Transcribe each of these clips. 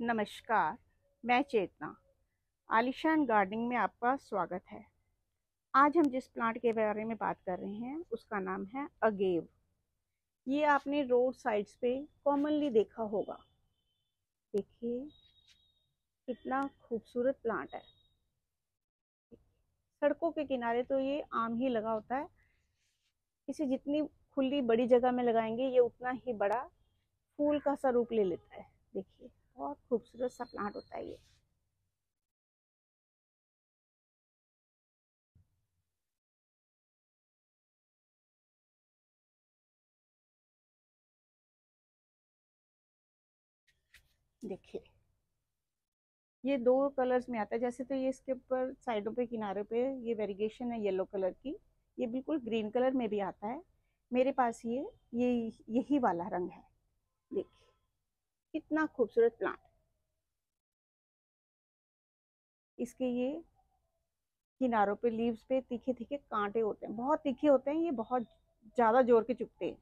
नमस्कार, मैं चेतना। आलिशान गार्डनिंग में आपका स्वागत है। आज हम जिस प्लांट के बारे में बात कर रहे हैं, उसका नाम है अगेव। ये आपने रोड साइड्स पे कॉमनली देखा होगा। देखिए, कितना खूबसूरत प्लांट है। सड़कों के किनारे तो ये आम ही लगा होता है। इसे जितनी खुली बड़ी जगह में लगाएँगे, ये उतना ही बड़ा फूल का सा रूप ले लेता है। देखिए। बहुत खूबसूरत सा प्लांट होता है ये। देखिए, ये दो कलर्स में आता है। जैसे तो ये इसके ऊपर साइडों पे, किनारे पे ये वेरिगेशन है येलो कलर की। ये बिल्कुल ग्रीन कलर में भी आता है। मेरे पास ये ये, यही वाला रंग है। देखिए। कितना खूबसूरत प्लांट इसके ये किनारों पे लीव्स पे तीखे तीखे कांटे होते हैं। बहुत तीखे होते हैं, ये बहुत ज़्यादा ज़ोर के चुपते हैं।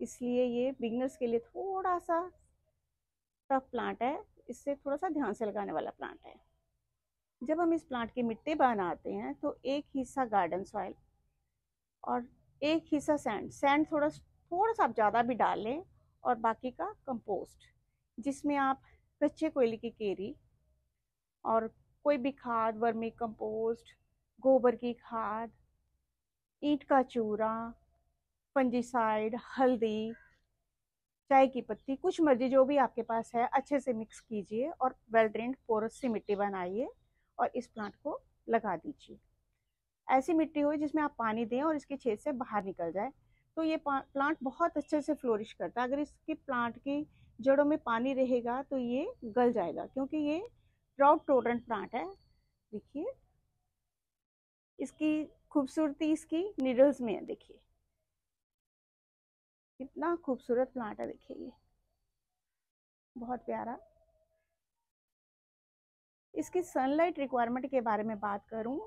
इसलिए ये बिगनर्स के लिए थोड़ा सा टफ प्लांट है। इससे थोड़ा सा ध्यान से लगाने वाला प्लांट है। जब हम इस प्लांट की मिट्टी बनाते हैं तो एक हिस्सा गार्डन सॉइल और एक हिस्सा सैंड सैंड थोड़ा थोड़ा सा आप ज़्यादा भी डाल लें और बाकी का कंपोस्ट जिसमें आप कच्चे कोयले की केरी और कोई भी खाद, वर्मी कंपोस्ट, गोबर की खाद, ईट का चूरा फंजीसाइड हल्दी, चाय की पत्ती, कुछ मर्ज़ी जो भी आपके पास है, अच्छे से मिक्स कीजिए और वेल ड्रेंड पोरस सी मिट्टी बनाइए और इस प्लांट को लगा दीजिए। ऐसी मिट्टी हो जिसमें आप पानी दें और इसके छेद से बाहर निकल जाए तो ये प्लांट बहुत अच्छे से फ्लोरिश करता है। अगर इसकी प्लांट की जड़ों में पानी रहेगा तो ये गल जाएगा, क्योंकि ये ड्राउट टोरेंट प्लांट है। देखिए, इसकी खूबसूरती इसकी निडल्स में है, देखिए। कितना खूबसूरत प्लांट है, देखिए ये। बहुत प्यारा। इसकी सनलाइट रिक्वायरमेंट के बारे में बात करूँ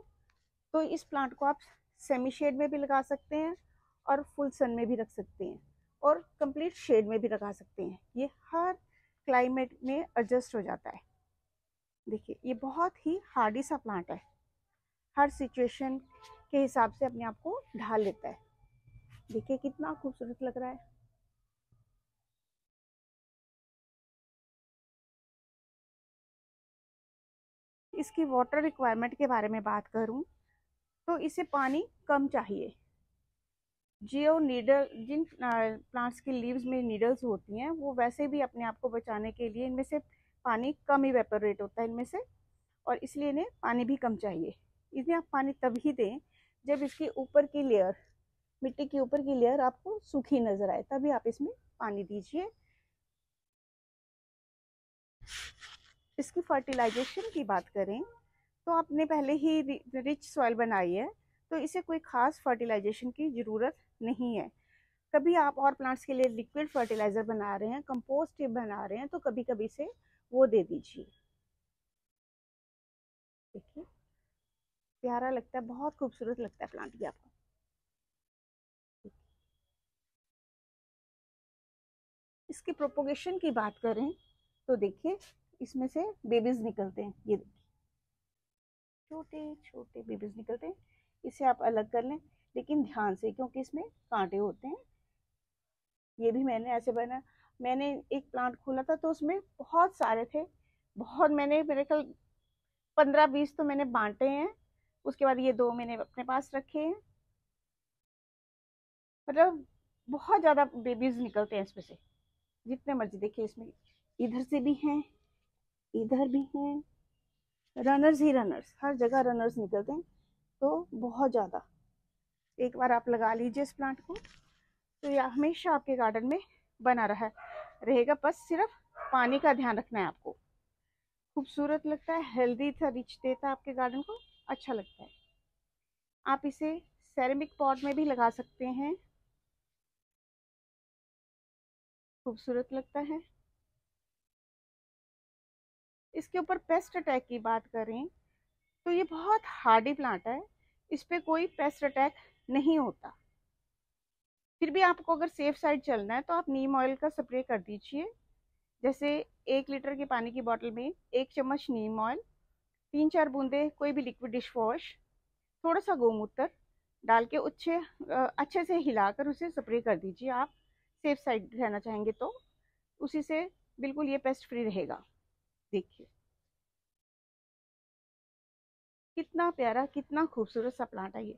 तो इस प्लांट को आप सेमी शेड में भी लगा सकते हैं और फुल सन में भी रख सकते हैं। और कंप्लीट शेड में भी लगा सकते हैं। ये हर क्लाइमेट में एडजस्ट हो जाता है। देखिए, ये बहुत ही हार्डी सा प्लांट है। हर सिचुएशन के हिसाब से अपने आप को ढाल लेता है। देखिए, कितना खूबसूरत लग रहा है। इसकी वाटर रिक्वायरमेंट के बारे में बात करूँ तो इसे पानी कम चाहिए। जियो नीडल, जिन प्लांट्स की लीव्स में नीडल्स होती हैं, वो वैसे भी अपने आप को बचाने के लिए इनमें से पानी कम ही वेपोरेट होता है इनमें से, और इसलिए इन्हें पानी भी कम चाहिए। इन्हें आप पानी तभी दें जब इसकी ऊपर की लेयर मिट्टी के ऊपर की लेयर आपको सूखी नज़र आए, तभी आप इसमें पानी दीजिए। इसकी फर्टिलाइजेशन की बात करें तो आपने पहले ही रिच सॉइल बनाई है तो इसे कोई ख़ास फर्टिलाइजेशन की ज़रूरत नहीं है। कभी आप और प्लांट्स के लिए लिक्विड फर्टिलाइज़र बना रहे हैं कंपोस्ट बना रहे हैं तो कभी कभी से वो दे दीजिए। देखिए, प्यारा लगता है, बहुत खूबसूरत लगता है प्लांट भी आपको। इसकी प्रोपोगेशन की बात करें तो देखिए, इसमें से बेबीज निकलते हैं, ये देखिए। छोटे छोटे बेबीज निकलते हैं, इसे आप अलग कर लें। लेकिन ध्यान से, क्योंकि इसमें कांटे होते हैं। ये भी मैंने ऐसे बना, मैंने एक प्लांट खोला था तो उसमें बहुत सारे थे। बहुत मैंने, मेरे कल पंद्रह बीस तो मैंने बांटे हैं। उसके बाद ये दो मैंने अपने पास रखे हैं। मतलब बहुत ज़्यादा बेबीज निकलते हैं इसमें से। जितने मर्ज़ी देखिए इसमें। इधर से भी हैं, इधर भी हैं। रनर्स ही रनर्स हर जगह रनर्स निकलते हैं। तो बहुत ज़्यादा। एक बार आप लगा लीजिए इस प्लांट को। तो यह हमेशा आपके गार्डन में बना रहा रहेगा बस सिर्फ़ पानी का ध्यान रखना है आपको। खूबसूरत लगता है हेल्दी था रिच देता है आपके गार्डन को अच्छा लगता है। आप इसे सेरेमिक पॉट में भी लगा सकते हैं। खूबसूरत लगता है। इसके ऊपर पेस्ट अटैक की बात करें तो ये बहुत हार्डी प्लांट है। इस पर कोई पेस्ट अटैक नहीं होता। फिर भी आपको अगर सेफ़ साइड चलना है तो आप नीम ऑयल का स्प्रे कर दीजिए। जैसे एक लीटर के पानी की बोतल में एक चम्मच नीम ऑयल तीन चार बूंदे कोई भी लिक्विड डिश वॉश थोड़ा सा गोमूत्र डाल के अच्छे अच्छे से हिलाकर उसे स्प्रे कर दीजिए आप। सेफ़ साइड रहना चाहेंगे तो उसी से बिल्कुल ये पेस्ट फ्री रहेगा। देखिए। कितना प्यारा, कितना खूबसूरत सा प्लांट है ये।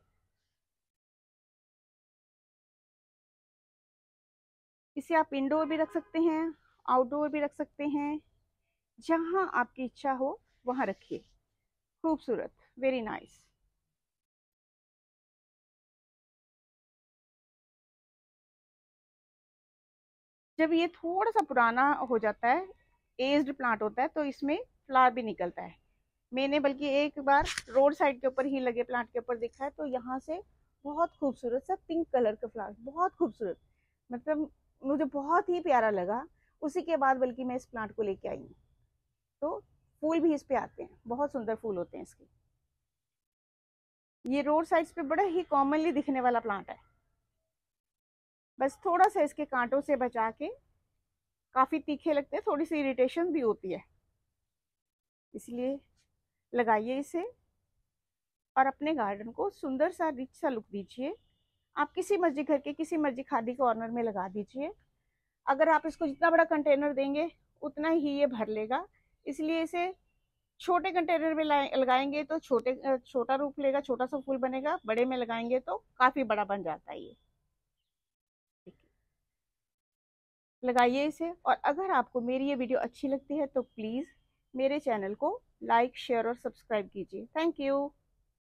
इसे आप इंडोर भी रख सकते हैं आउटडोर भी रख सकते हैं। जहाँ आपकी इच्छा हो, वहाँ रखिए। खूबसूरत वेरी नाइस जब ये थोड़ा सा पुराना हो जाता है एज्ड प्लांट होता है तो इसमें फ्लावर भी निकलता है। मैंने बल्कि एक बार रोड साइड के ऊपर ही लगे प्लांट के ऊपर देखा है तो यहाँ से बहुत खूबसूरत सा पिंक कलर का फ्लावर बहुत खूबसूरत। मतलब मुझे बहुत ही प्यारा लगा। उसी के बाद बल्कि मैं इस प्लांट को लेके आई हूँ। तो फूल भी इस पे आते हैं। बहुत सुंदर फूल होते हैं इसके। ये रोड साइड्स पे बड़ा ही कॉमनली दिखने वाला प्लांट है। बस थोड़ा सा इसके कांटों से बचा के काफ़ी तीखे लगते हैं। थोड़ी सी इरिटेशन भी होती है। इसलिए लगाइए इसे और अपने गार्डन को सुंदर सा रिच सा लुक दीजिए। आप किसी मर्ज़ी घर के किसी मर्ज़ी खादी कॉर्नर में लगा दीजिए। अगर आप इसको जितना बड़ा कंटेनर देंगे, उतना ही ये भर लेगा। इसलिए इसे छोटे कंटेनर में लगाएँगे तो छोटे छोटा रूप लेगा, छोटा सा फूल बनेगा, बड़े में लगाएँगे तो काफ़ी बड़ा बन जाता है ये। लगाइए इसे और अगर आपको मेरी ये वीडियो अच्छी लगती है तो प्लीज़ मेरे चैनल को लाइक, शेयर और सब्सक्राइब कीजिए। Thank you.